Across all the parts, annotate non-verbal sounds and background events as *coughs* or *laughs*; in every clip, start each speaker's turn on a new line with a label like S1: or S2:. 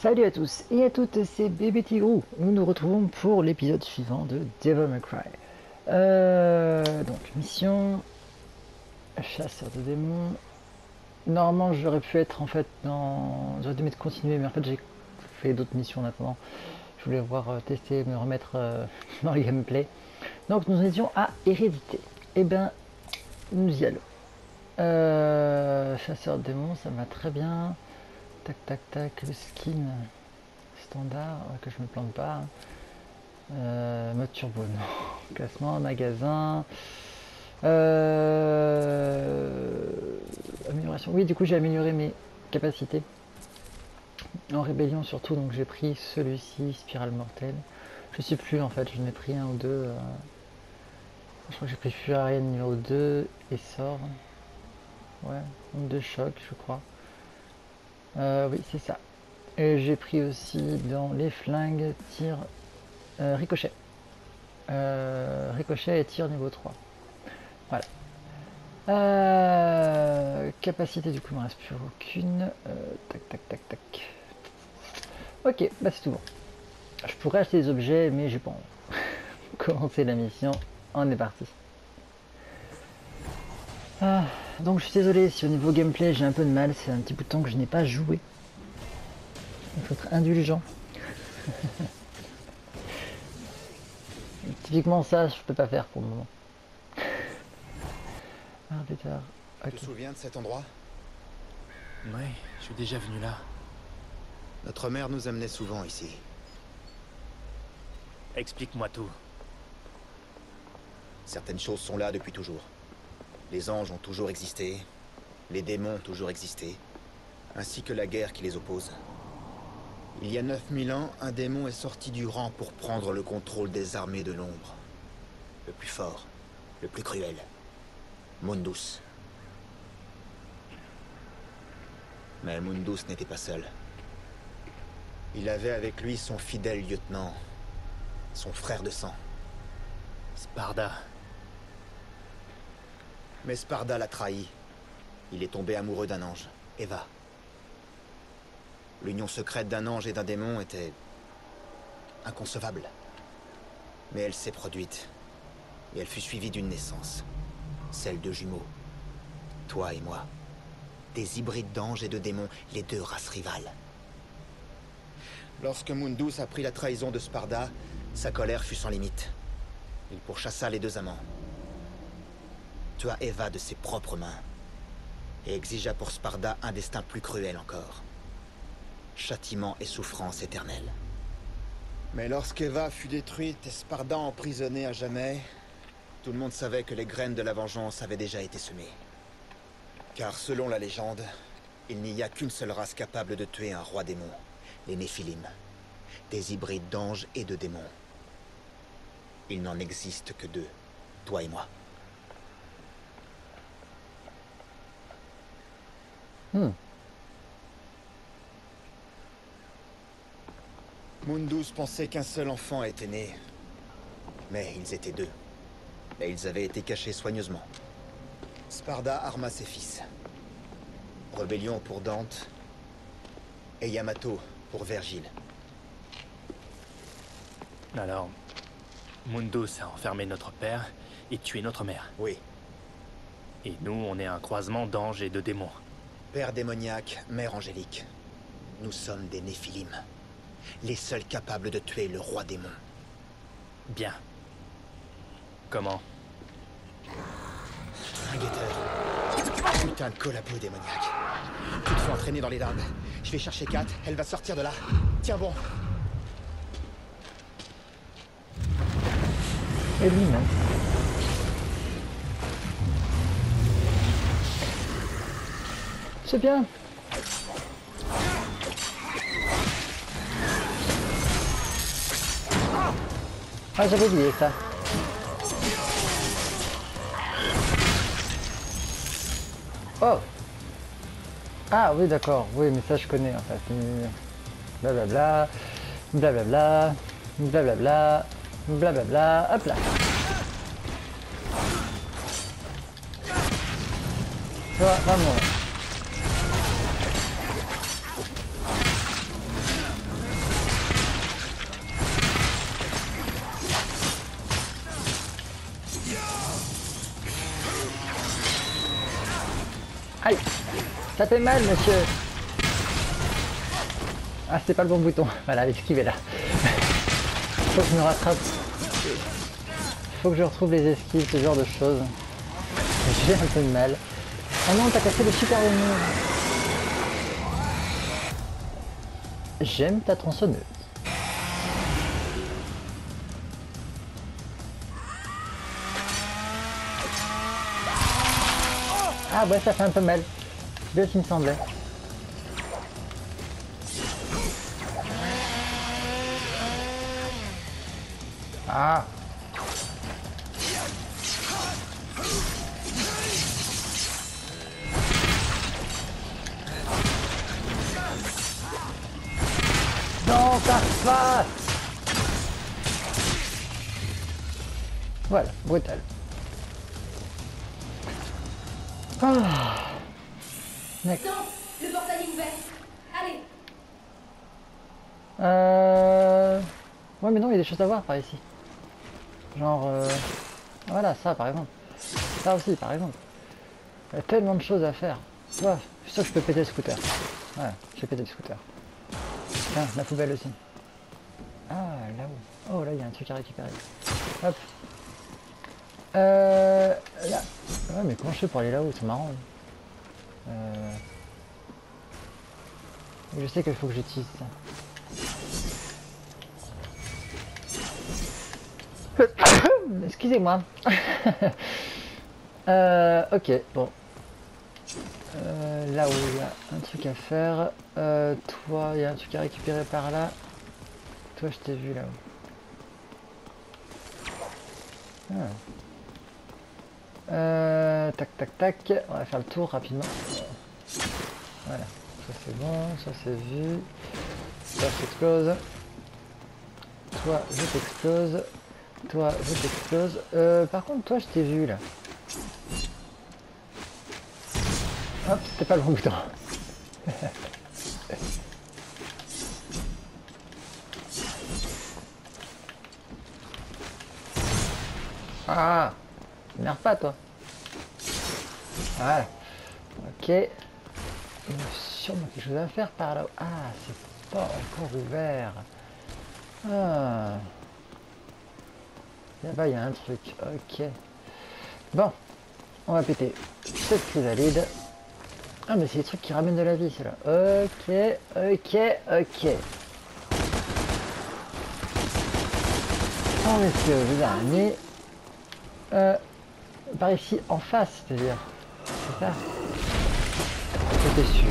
S1: Salut à tous et à toutes, c'est Bébé Tigrou. Nous nous retrouvons pour l'épisode suivant de Devil May Cry. Euh, donc, mission chasseur de démons. Normalement, j'aurais pu être en fait dans. J'aurais dû m'être continué, mais en fait, j'ai fait d'autres missions maintenant. Je voulais voir euh, tester, me remettre euh, *laughs* dans le gameplay. Donc, nous étions à Hérédité. Et ben, nous y allons. Chasseur de démons, ça va très bien. Tac, tac, tac, le skin standard, ouais, que je me plante pas. hein. Euh, mode turbo. *laughs* Classement, magasin. Euh, amélioration. Oui, du coup, j'ai amélioré mes capacités. En rébellion surtout, donc j'ai pris celui-ci, spirale mortelle. Je sais plus en fait, je n'ai pris un ou deux. euh, Je crois que j'ai pris Furia numéro 2 et sort. Ouais, de choc, je crois. Euh, oui, c'est ça. Et j'ai pris aussi dans les flingues tir euh, ricochet. Euh, ricochet et tir niveau 3. Voilà. Euh, capacité, du coup, il ne me reste plus aucune. Tac, tac, tac, tac. Ok, bah c'est tout bon. Je pourrais acheter des objets, mais j'ai pas envie. *laughs* Commencer la mission, on est parti. Ah, donc je suis désolé si au niveau gameplay j'ai un peu de mal, c'est un petit bout de temps que je n'ai pas joué. Il faut être indulgent. *laughs* Typiquement ça, je peux pas faire pour le moment. *laughs* Ah, pétard.
S2: Tu te souviens de cet endroit?
S3: Ouais, je suis déjà venu là.
S2: Notre mère nous amenait souvent ici.
S3: Explique-moi tout.
S2: Certaines choses sont là depuis toujours. Les anges ont toujours existé, les démons ont toujours existé, ainsi que la guerre qui les oppose. Il y a 9000 ans, un démon est sorti du rang pour prendre le contrôle des armées de l'ombre. Le plus fort, le plus cruel. Mundus. Mais Mundus n'était pas seul. Il avait avec lui son fidèle lieutenant, son frère de sang.
S3: Sparda.
S2: Mais Sparda l'a trahi. Il est tombé amoureux d'un ange, Eva. L'union secrète d'un ange et d'un démon était inconcevable. Mais elle s'est produite. Et elle fut suivie d'une naissance. Celle de jumeaux. Toi et moi. Des hybrides d'anges et de démons, les deux races rivales. Lorsque Mundus apprit la trahison de Sparda, sa colère fut sans limite. Il pourchassa les deux amants tua Eva de ses propres mains et exigea pour Sparda un destin plus cruel encore. Châtiment et souffrance éternelle. Mais lorsqu'Eva fut détruite et Sparda emprisonné à jamais, tout le monde savait que les graines de la vengeance avaient déjà été semées. Car selon la légende, il n'y a qu'une seule race capable de tuer un roi démon, les Néphilim. Des hybrides d'anges et de démons. Il n'en existe que deux, toi et moi.
S1: Hmm.
S2: Mundus pensait qu'un seul enfant était né. Mais ils étaient deux. Et ils avaient été cachés soigneusement. Sparda arma ses fils. Rébellion pour Dante. Et Yamato pour Vergile.
S3: Alors, Mundus a enfermé notre père et tué notre mère.
S2: Oui,
S3: Et nous, on est un croisement d'anges et de démons.
S2: Père démoniaque, mère angélique. Nous sommes des Néphilim. Les seuls capables de tuer le roi démon.
S3: Bien. Comment?
S2: Un guetteur. Putain de collabo démoniaque. Tu te fais entraîner dans les larmes. Je vais chercher Kat, elle va sortir de là. Tiens bon.
S1: Et lui-même. C'est bien. Ah, j'avais oublié ça. Oh Ah oui, d'accord. Oui, mais ça, je connais, en fait. Blablabla. Blablabla. Blablabla. Blablabla. Hop là. Ça va. Ça fait mal, monsieur Ah, c'était pas le bon bouton. Voilà, l'esquive est là. Faut que je me rattrape. Faut que je retrouve les esquives, ce genre de choses. J'ai un peu de mal. Oh non, t'as cassé le super move. J'aime ta tronçonneuse. Ah ouais, ça fait un peu mal. Ce qu'il me semblait. Ah Dans ta face Voilà, brutal. Ah.
S4: Le portail est ouvert Allez
S1: Euh... Ouais mais non, il y a des choses à voir par ici. Genre... euh, Voilà, ça par exemple. Ça aussi par exemple. Il y a tellement de choses à faire. Ouais, je suis sûr que je peux péter le scooter. Ouais, je vais péter le scooter. Tiens, la poubelle aussi. Ah, là-haut. Oh, là, il y a un truc à récupérer. Hop. Euh... Là. Ouais, mais comment je fais pour aller là-haut? C'est marrant. Euh... Je sais qu'il faut que j'utilise ça. *coughs* Excusez-moi. *laughs* euh, ok, bon. Euh, là où il y a un truc à faire. Euh, toi, il y a un truc à récupérer par là. Toi, je t'ai vu là-haut. Ah. Euh, tac, tac, tac. On va faire le tour rapidement. Voilà. Ça c'est bon, ça c'est vu. Ça s'explose. Toi, je t'explose. Toi, je t'explose. Euh, par contre, toi, je t'ai vu là. Hop, c'était pas le bon bouton. *laughs* ah M'énerve pas, toi. Voilà. Ok. Quelque chose à faire par là. Ah, c'est pas encore ouvert. Ah. Là-bas, il y a un truc. Ok. Bon. On va péter cette chrysalide. Ah, mais c'est des trucs qui ramènent de la vie, c'est là. Ok, ok, ok. Est sur les araignées. Euh, par ici, en face, c'est-à-dire. C'est ça C'était sûr.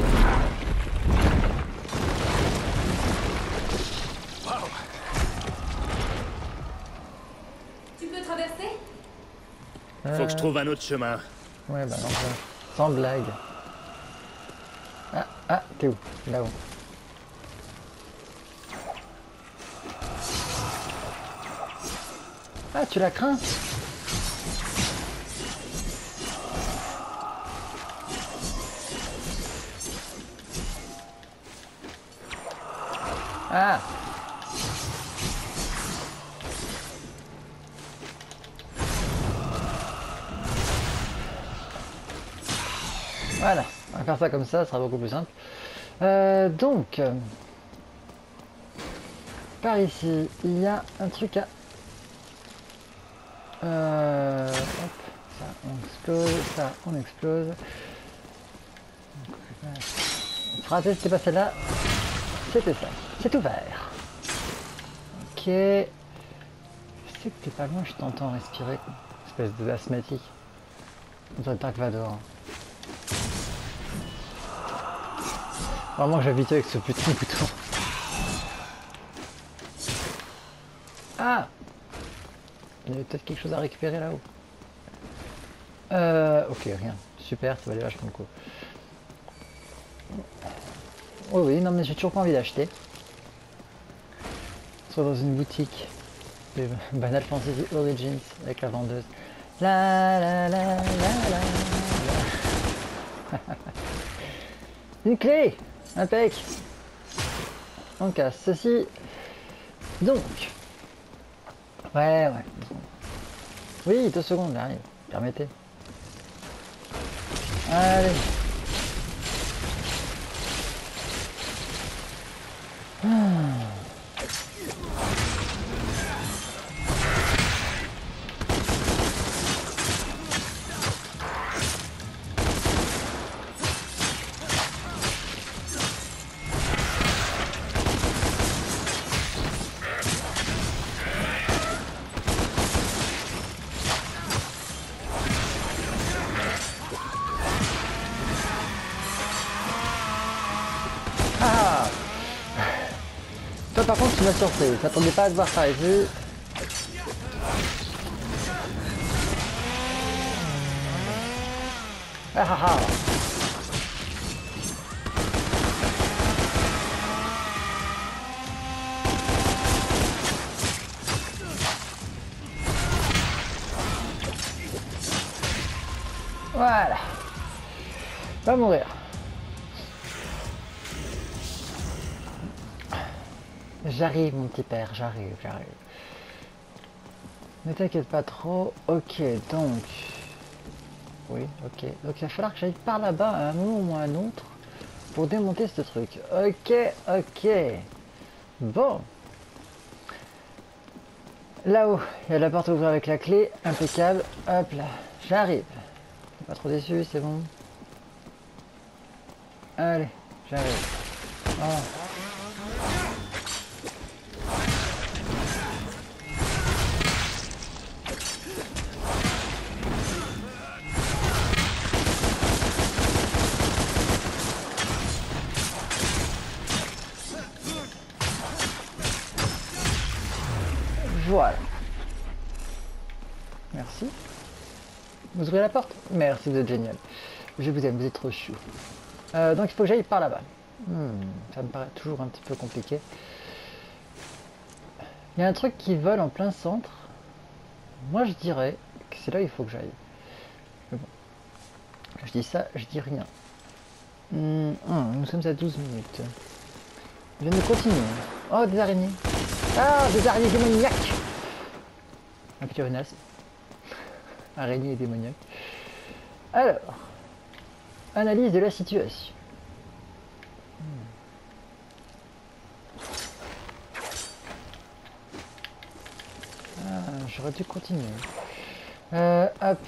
S4: Tu peux traverser?
S3: Faut que je trouve un autre chemin.
S1: Ouais, bah non, ça- sans blague. Ah, ah, t'es où? Là-haut. Ah, tu la crains? Ah Voilà, on va faire ça comme ça, ça sera beaucoup plus simple. Euh, donc, par ici, il y a un truc à... Euh, hop, ça on explose, ça on explose. Frappé, c'était pas celle-là, c'était ça, c'est ouvert. Ok, je sais que t'es pas loin, je t'entends respirer, espèce de asthmatique. On dirait Dark Vador. Vraiment, j'habite avec ce putain de bouton. Ah Il y avait peut-être quelque chose à récupérer là-haut. Euh, ok, rien. Super, ça valait vachement le coup. Oui, oui, non mais j'ai toujours pas envie d'acheter. Soit dans une boutique de *laughs* Banal Fantasy Origins avec la vendeuse. La la la la la la. *laughs* Une clé Impec On casse ceci. Donc. Ouais, ouais. Oui, deux secondes, j'arrive. Permettez. Allez. Tu m'as surpris. Je m'attendais pas à te voir ici. Ah ah ah Voilà. Va mourir. J'arrive mon petit père, j'arrive, j'arrive. Ne t'inquiète pas trop. Ok, donc... Oui, ok. Donc il va falloir que j'aille par là-bas à un moment ou à un autre pour démonter ce truc. Ok, ok. Bon. Là-haut, il y a la porte à ouvrir avec la clé. Impeccable. Hop là, j'arrive. Pas trop déçu, c'est bon. Allez, j'arrive. Voilà. Merci. Vous ouvrez la porte? Merci, vous êtes génial. Je vous aime, vous êtes trop chou. Euh, donc il faut que j'aille par là-bas. Hmm, ça me paraît toujours un petit peu compliqué. Il y a un truc qui vole en plein centre. Moi je dirais que c'est là où il faut que j'aille. Bon. Je dis ça, je dis rien. Hmm, hum, nous sommes à 12 minutes. Je vais nous continuer. Oh, des araignées. Ah, des araignées démoniaques Un renasme. Araignée démoniaque. Alors, analyse de la situation. Hmm. Ah, j'aurais dû continuer. Euh, hop.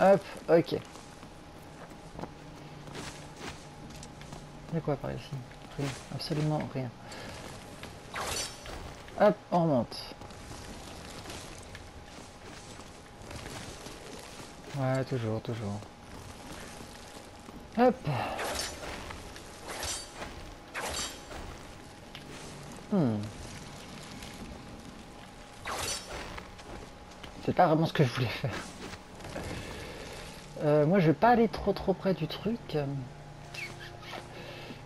S1: Hop, ok. Il y a quoi par ici? Rien, absolument rien. Hop, on remonte. Ouais, toujours, toujours. Hop. Hmm. C'est pas vraiment ce que je voulais faire. Euh, moi, je vais pas aller trop trop près du truc.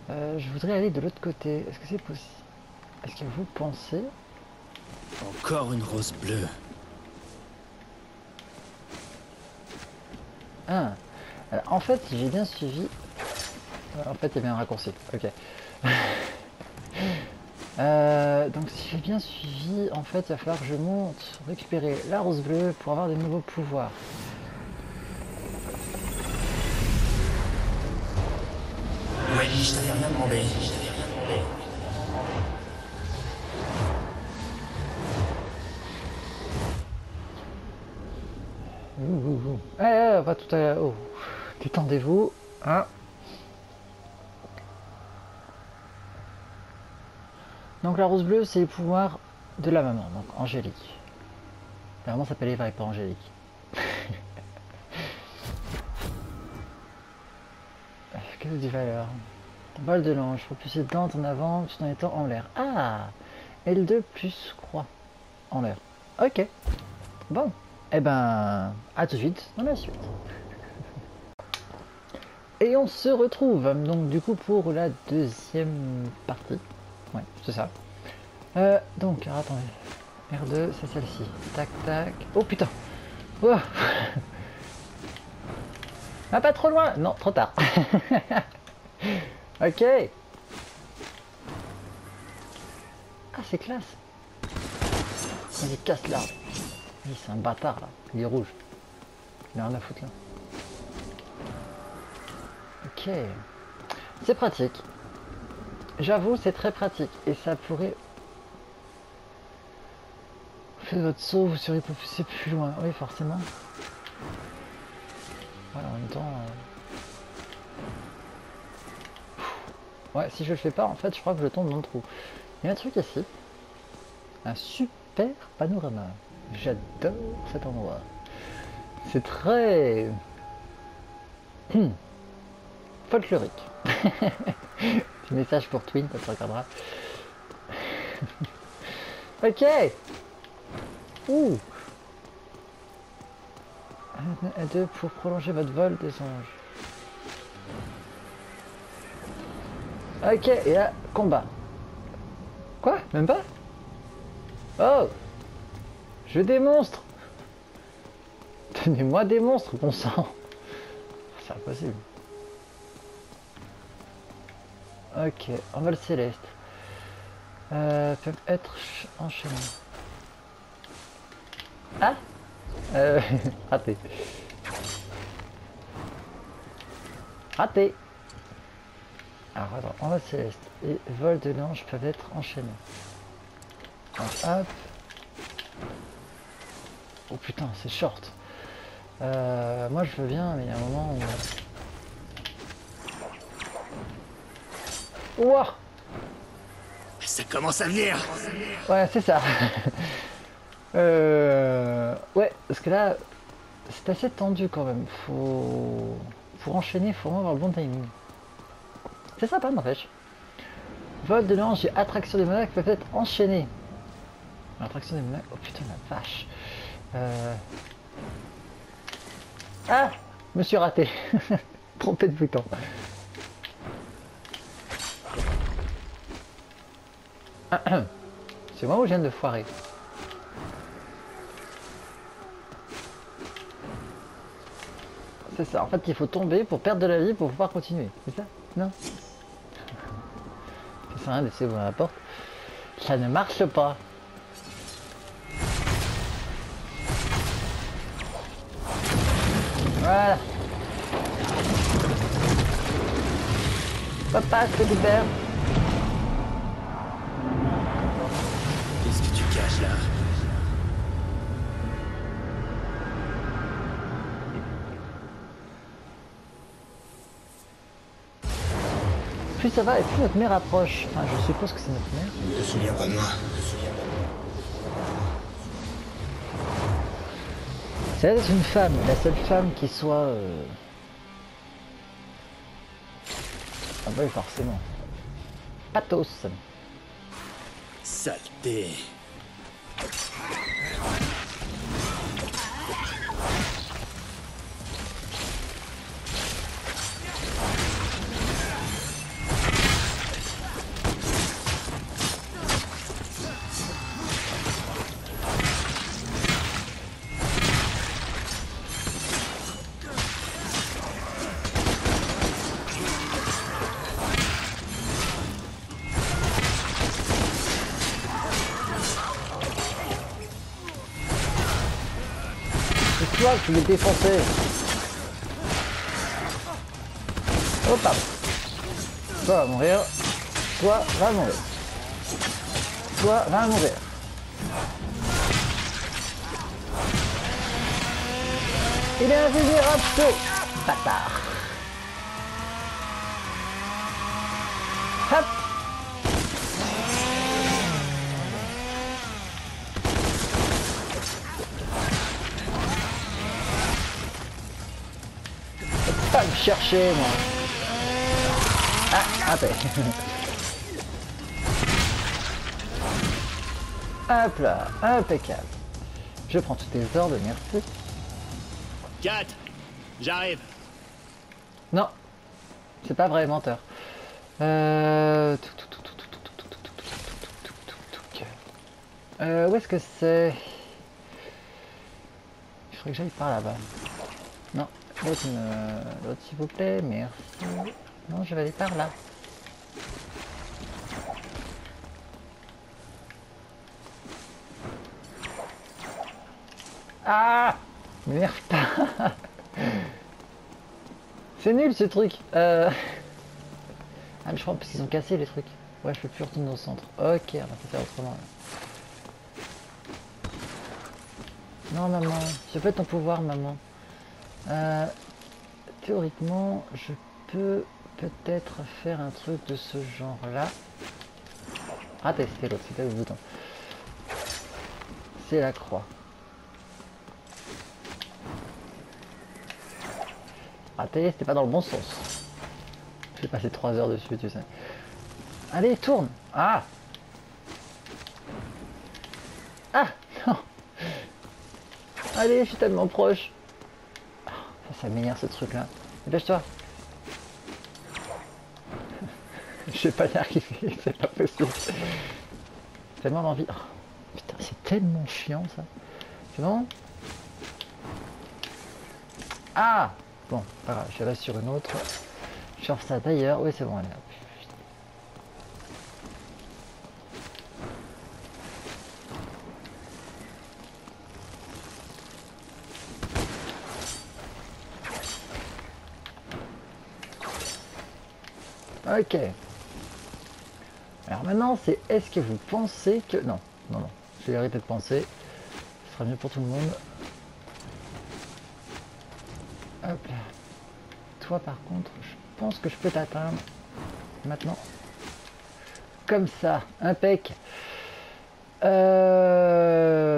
S1: Euh, je voudrais aller de l'autre côté. Est-ce que c'est possible? Est-ce que vous pensez
S3: Encore une rose bleue.
S1: Ah, alors, en fait, si j'ai bien suivi. En fait, il y avait un raccourci. Ok. *laughs* Euh, donc, si j'ai bien suivi, en fait, il va falloir que je monte, récupérer la rose bleue pour avoir de nouveaux pouvoirs.
S3: Ouais, je t'avais rien demandé. Je
S1: Tout à Oh. Détendez-vous. Hein. Donc la rose bleue, c'est le pouvoir de la maman, donc Angélique. La maman s'appelle Eva et pas Angélique. *laughs* Qu'est-ce du valeur Balle de l'ange, propulser Dante en avant tout en étant en l'air. Ah L2 plus croix en l'air. Ok. Bon. Eh ben, à tout de suite dans la suite. Et on se retrouve donc du coup pour la deuxième partie. Ouais, c'est ça. Euh, donc, attendez. R2, c'est celle-ci. Tac, tac. Oh putain oh. *laughs* Ah, pas trop loin Non, trop tard. *laughs* ok. Ah, c'est classe. Il casse là. C'est un bâtard là. Il est rouge. Il a rien à foutre là. Ok. C'est pratique. J'avoue, c'est très pratique. Et ça pourrait... Faites votre saut, vous serez propulsé plus loin. Oui, forcément. Voilà, en même temps... euh, Ouais, si je le fais pas, en fait, je crois que je tombe dans le trou. Il y a un truc ici. Un super panorama. J'adore cet endroit. C'est très... Hmm. folklorique. *laughs* Petit message pour Twin quand tu regarderas. *laughs* ok. Ouh. Un, deux pour prolonger votre vol des anges. Ok, et là, combat. Quoi? Même pas? Oh Je des monstres Donnez-moi des monstres, bon sang C'est impossible. Ok, envol céleste. Euh, peuvent être ch- enchaînés. Ah euh, *laughs* Raté. Raté. Alors attends, envol céleste et vol de l'ange peuvent être enchaînés. Hop. Oh putain, c'est short. Euh, moi je veux bien, mais il y a un moment où... Ouah
S3: Ça commence à venir
S1: Ouais, c'est ça. *laughs* euh... Ouais, parce que là, c'est assez tendu quand même. Faut... Pour enchaîner, il faut vraiment avoir le bon timing. C'est sympa, n'empêche. Vol de l'ange et attraction des monarques peuvent être enchaînés. Attraction des monarques... Oh putain, la vache. Euh... Ah Je me suis raté. Trompé de bouton. C'est moi ou je viens de foirer? C'est ça, en fait il faut tomber pour perdre de la vie pour pouvoir continuer, c'est ça? Non? *laughs* Ça sert à rien la porte. Ça ne marche pas. Voilà. Papa, je te libère.
S3: Qu'est-ce que tu caches là?
S1: Plus ça va et plus notre mère approche. Enfin, je suppose que c'est notre mère.
S2: Ne te souviens pas de moi.
S1: C'est une femme, la seule femme qui soit. euh, Ah bah oui, forcément. Pathos.
S3: Saleté
S1: Toi qui l'ai défoncé. Oh pardon. Toi va mourir. Toi va mourir. Toi va mourir. Il est invulnérable ce bâtard. Hop Chercher moi. Ah, raté. Hop là, impeccable. Je prends tous tes ordres, merci.
S3: Kat J'arrive
S1: Non, c'est pas vrai, menteur. Euh... Euh, où est-ce que c'est Il faudrait que j'aille par là-bas. Non, l'autre, s'il vous plaît, merci. Non, je vais aller par là. Ah M'énerve pas *laughs* C'est nul ce truc euh... Ah mais je crois parce qu'ils ont cassé les trucs. Ouais je peux plus retourner au centre. Ok, on va faire autrement. là. Non maman, je peux ton pouvoir maman. Euh, Théoriquement, je peux peut-être faire un truc de ce genre là. Raté, c'était l'autre, c'était le bouton. C'est la croix. Raté, c'était pas dans le bon sens. J'ai passé 3 heures dessus, tu sais. Allez, tourne Ah Ah *laughs* Non Allez, je suis tellement proche Ah, Ça, m'énerve ce truc-là. Dépêche-toi *laughs* Je vais pas y arriver, *laughs* c'est pas possible. Tellement envie. Oh, putain, c'est tellement chiant ça. C'est bon? Ah Bon, grave, je reste sur une autre. Je cherche ça d'ailleurs. Oui, c'est bon, allez. hop. Ok. Alors maintenant, c'est est-ce que vous pensez que... Non, non, non. Je vais arrêter de penser. Ce sera mieux pour tout le monde. Hop là. Toi, par contre, je pense que je peux t'atteindre. Maintenant. Comme ça. Impec. Euh...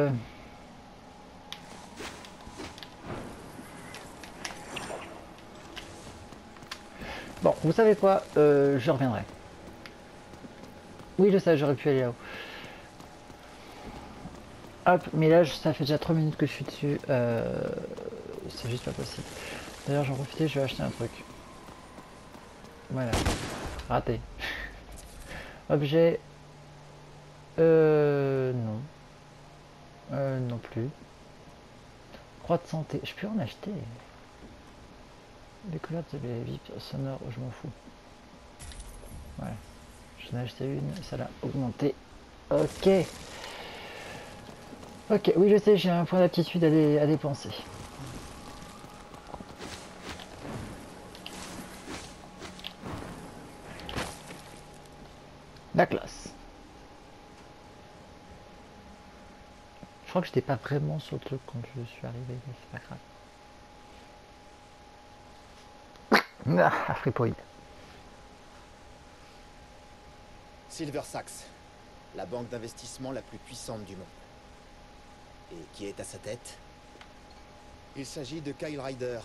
S1: vous savez quoi Euh, Je reviendrai. Oui, je sais, j'aurais pu aller là-haut. Hop, mais là, ça fait déjà 3 minutes que je suis dessus. Euh, C'est juste pas possible. D'ailleurs, j'en profite, je vais acheter un truc. Voilà. Raté. *laughs* Objet. Euh. Non. Euh, non plus. Croix de santé. Je peux en acheter. Découverte de la VIP sonore, je m'en fous. Voilà. J'en ai acheté une, ça l'a augmenté. Ok. Ok, oui je sais, j'ai un point d'aptitude à, à dépenser. La classe. Je crois que j'étais pas vraiment sur le truc quand je suis arrivé, mais c'est pas grave. Ah, fripoïde.
S2: Silver Sachs, la banque d'investissement la plus puissante du monde. Et qui est à sa tête? Il s'agit de Kyle Ryder,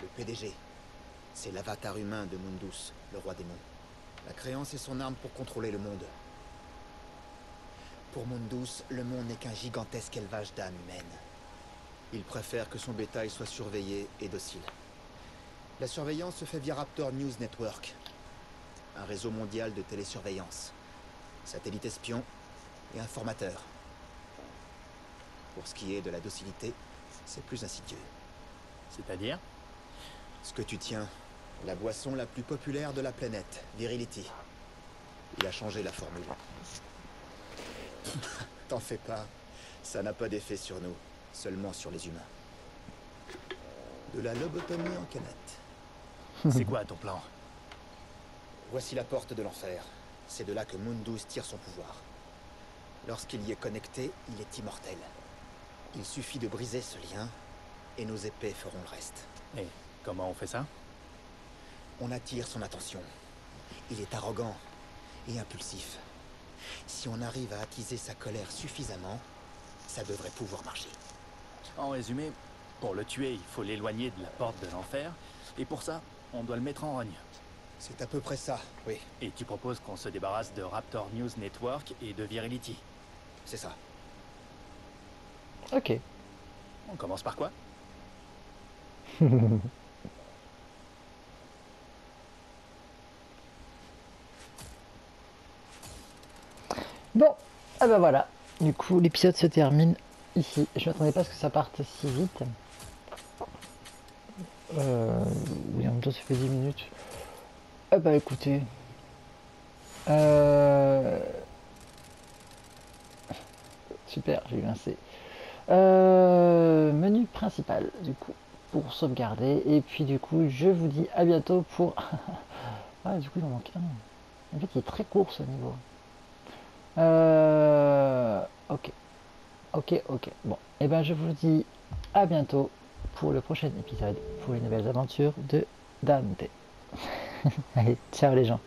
S2: le PDG. C'est l'avatar humain de Mundus, le roi démon. La créance est son arme pour contrôler le monde. Pour Mundus, le monde n'est qu'un gigantesque élevage d'âmes humaines. Il préfère que son bétail soit surveillé et docile. La surveillance se fait via Raptor News Network, un réseau mondial de télésurveillance satellite espion et informateur. Pour ce qui est de la docilité, c'est plus insidieux.
S3: C'est-à-dire?
S2: Ce que tu tiens, la boisson la plus populaire de la planète, Virility. Il a changé la formule. *laughs* T'en fais pas, ça n'a pas d'effet sur nous, seulement sur les humains. De la lobotomie en canette.
S3: C'est *laughs* quoi ton plan?
S2: Voici la porte de l'enfer. C'est de là que Mundus tire son pouvoir. Lorsqu'il y est connecté, il est immortel. Il suffit de briser ce lien, et nos épées feront le reste.
S3: Et comment on fait ça?
S2: On attire son attention. Il est arrogant et impulsif. Si on arrive à attiser sa colère suffisamment, ça devrait pouvoir marcher.
S3: En résumé, pour le tuer, il faut l'éloigner de la porte de l'enfer, et pour ça, on doit le mettre en rogne.
S2: C'est à peu près ça, oui,
S3: Et tu proposes qu'on se débarrasse de Raptor News Network et de Virility.
S2: c'est ça.
S1: Ok.
S3: On commence par quoi? *laughs*
S1: Bon, ah bah voilà. Du coup, l'épisode se termine ici. Je m'attendais pas à ce que ça parte si vite. Euh, oui, en même temps, ça fait 10 minutes. Ah bah écoutez. Euh... Super, j'ai eu un C. Euh, menu principal, du coup, pour sauvegarder. Et puis, du coup, je vous dis à bientôt pour. *laughs* ah, du coup, il en manque un. En fait, il est très court ce niveau. Euh, ok. Ok, ok. Bon, et ben je vous dis à bientôt pour le prochain épisode, pour les nouvelles aventures de Dante. *laughs* Allez, ciao les gens.